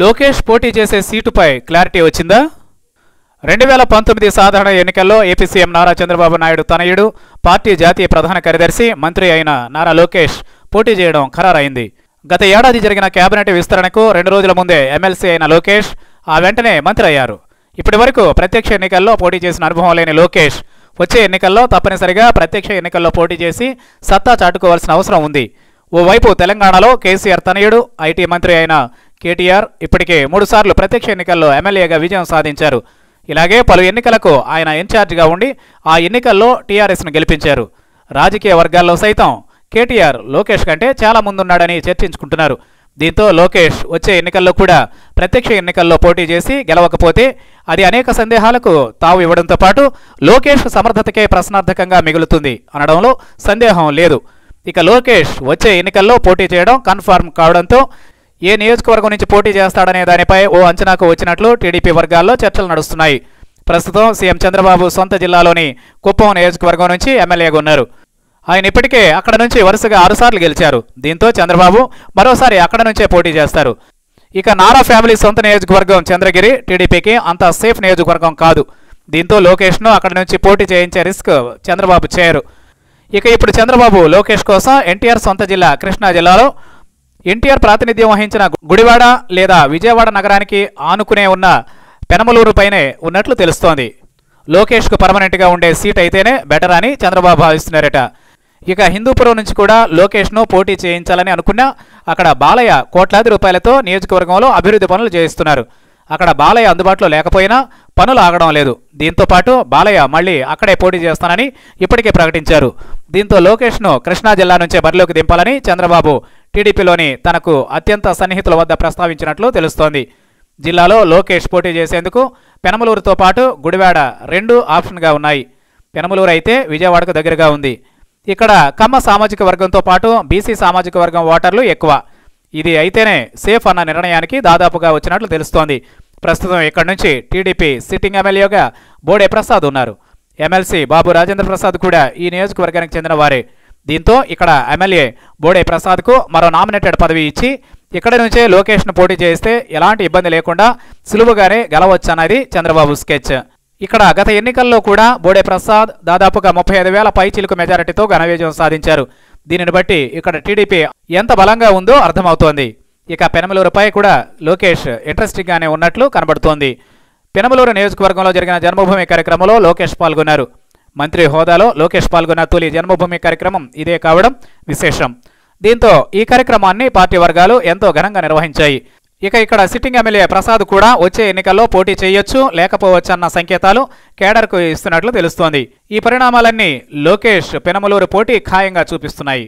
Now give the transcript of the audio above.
లోకేష్ పోటీ చేసే సీటుపై క్లారిటీ వచ్చిందా? రెండు వేల పంతొమ్మిది సాధారణ ఎన్నికల్లో ఏపీ సీఎం నారా చంద్రబాబు నాయుడు తనయుడు పార్టీ జాతీయ ప్రధాన కార్యదర్శి మంత్రి అయిన నారా లోకేష్ పోటీ చేయడం ఖరారైంది. గత ఏడాది జరిగిన కేబినెట్ విస్తరణకు రెండు రోజుల ముందే ఎమ్మెల్సీ అయిన లోకేష్ ఆ వెంటనే మంత్రి అయ్యారు. ఇప్పటి వరకు ప్రత్యక్ష ఎన్నికల్లో పోటీ చేసిన అనుభవం లేని లోకేష్ వచ్చే ఎన్నికల్లో తప్పనిసరిగా ప్రత్యక్ష ఎన్నికల్లో పోటీ చేసి సత్తా చాటుకోవాల్సిన అవసరం ఉంది. ఓవైపు తెలంగాణలో కేసీఆర్ తనయుడు ఐటీ మంత్రి అయిన కేటీఆర్ ఇప్పటికే మూడుసార్లు ప్రత్యక్ష ఎన్నికల్లో ఎమ్మెల్యేగా విజయం సాధించారు. ఇలాగే పలు ఎన్నికలకు ఆయన ఇన్ఛార్జిగా ఉండి ఆ ఎన్నికల్లో టీఆర్ఎస్ను గెలిపించారు. రాజకీయ వర్గాల్లో సైతం కేటీఆర్ లోకేష్ కంటే చాలా ముందున్నాడని చర్చించుకుంటున్నారు. దీంతో లోకేష్ వచ్చే ఎన్నికల్లో కూడా ప్రత్యక్ష ఎన్నికల్లో పోటీ చేసి గెలవకపోతే అది అనేక సందేహాలకు తావు ఇవ్వడంతో పాటు లోకేష్ సమర్థతకే ప్రశ్నార్థకంగా మిగులుతుంది అనడంలో సందేహం లేదు. ఇక లోకేష్ వచ్చే ఎన్నికల్లో పోటీ చేయడం కన్ఫర్మ్ కావడంతో ఏ నియోజకవర్గం నుంచి పోటీ చేస్తాడనే దానిపై ఓ అంచనాకు వచ్చినట్లు టీడీపీ వర్గాల్లో చర్చలు నడుస్తున్నాయి. ప్రస్తుతం సీఎం చంద్రబాబు సొంత జిల్లాలోని కుప్పం నియోజకవర్గం నుంచి ఎమ్మెల్యేగా ఉన్నారు. ఆయన ఇప్పటికే అక్కడ నుంచి వరుసగా ఆరుసార్లు గెలిచారు. దీంతో చంద్రబాబు మరోసారి అక్కడ నుంచే పోటీ చేస్తారు. ఇక నారా ఫ్యామిలీ సొంత నియోజకవర్గం చంద్రగిరి టీడీపీకి అంత సేఫ్ నియోజకవర్గం కాదు. దీంతో లోకేష్ను అక్కడి నుంచి పోటీ చేయించే రిస్క్ చంద్రబాబు చేయరు. ఇక ఇప్పుడు చంద్రబాబు లోకేష్ కోసం ఎన్టీఆర్ సొంత జిల్లా కృష్ణా జిల్లాలో ఎన్టీఆర్ ప్రాతినిధ్యం వహించిన గుడివాడ లేదా విజయవాడ నగరానికి ఆనుకునే ఉన్న పెనమలూరు పైనే ఉన్నట్లు తెలుస్తోంది. లోకేష్కు పర్మనెంట్గా ఉండే సీట్ అయితేనే బెటర్ అని చంద్రబాబు భావిస్తున్నారట. ఇక హిందూపురం నుంచి కూడా లోకేష్ను పోటీ చేయించాలని అనుకున్నా అక్కడ బాలయ్య కోట్లాది రూపాయలతో నియోజకవర్గంలో అభివృద్ధి పనులు చేయిస్తున్నారు. అక్కడ బాలయ్య అందుబాటులో లేకపోయినా పనులు ఆగడం లేదు. దీంతో పాటు బాలయ్య మళ్ళీ అక్కడే పోటీ చేస్తానని ఇప్పటికే ప్రకటించారు. దీంతో లోకేష్ను కృష్ణా జిల్లా నుంచే బరిలోకి దింపాలని చంద్రబాబు టీడీపీలోని తనకు అత్యంత సన్నిహితుల వద్ద ప్రస్తావించినట్లు తెలుస్తోంది. జిల్లాలో లోకేష్ పోటీ చేసేందుకు పెనమలూరుతో పాటు గుడివాడ రెండు ఆప్షన్గా ఉన్నాయి. పెనమలూరు అయితే విజయవాడకు దగ్గరగా ఉంది. ఇక్కడ కమ్మ సామాజిక వర్గంతో పాటు బీసీ సామాజిక వర్గం ఓటర్లు ఎక్కువ. ఇది అయితేనే సేఫ్ అన్న నిర్ణయానికి దాదాపుగా వచ్చినట్లు తెలుస్తోంది. ప్రస్తుతం ఇక్కడి నుంచి టీడీపీ సిట్టింగ్ ఎమ్మెల్యేగా బోడే ప్రసాద్ ఉన్నారు. ఎమ్మెల్సీ బాబు రాజేంద్ర ప్రసాద్ కూడా ఈ నియోజకవర్గానికి చెందిన వారే. దీంతో ఇక్కడ ఎమ్మెల్యే బోడే ప్రసాద్కు మరో నామినేటెడ్ పదవి ఇచ్చి ఇక్కడ నుంచే లోకేష్ను పోటీ చేస్తే ఎలాంటి ఇబ్బంది లేకుండా సులువుగానే గెలవచ్చన్నది చంద్రబాబు స్కెచ్. ఇక్కడ గత ఎన్నికల్లో కూడా బోడే ప్రసాద్ దాదాపుగా ముప్పై ఐదు వేల పై చిలుకు మెజారిటీతో ఘన విజయం సాధించారు. దీనిని బట్టి ఇక్కడ టీడీపీ ఎంత బలంగా ఉందో అర్థమవుతోంది. ఇక పెనమలూరుపై కూడా లోకేష్ ఇంట్రెస్టింగ్గానే ఉన్నట్లు కనబడుతోంది. పెనమలూరు నియోజకవర్గంలో జరిగిన జన్మభూమి కార్యక్రమంలో లోకేష్ పాల్గొన్నారు. మంత్రి హోదాలో లోకేష్ పాల్గొన్న తొలి జన్మభూమి కార్యక్రమం ఇదే కావడం విశేషం. దీంతో ఈ కార్యక్రమాన్ని పార్టీ వర్గాలు ఎంతో ఘనంగా నిర్వహించాయి. ఇక ఇక్కడ సిట్టింగ్ ఎమ్మెల్యే ప్రసాద్ కూడా వచ్చే ఎన్నికల్లో పోటీ చేయొచ్చు లేకపోవచ్చన్న సంకేతాలు కేడర్కు ఇస్తున్నట్లు తెలుస్తోంది. ఈ పరిణామాలన్నీ లోకేష్ పెనమలూరు పోటీ ఖాయంగా చూపిస్తున్నాయి.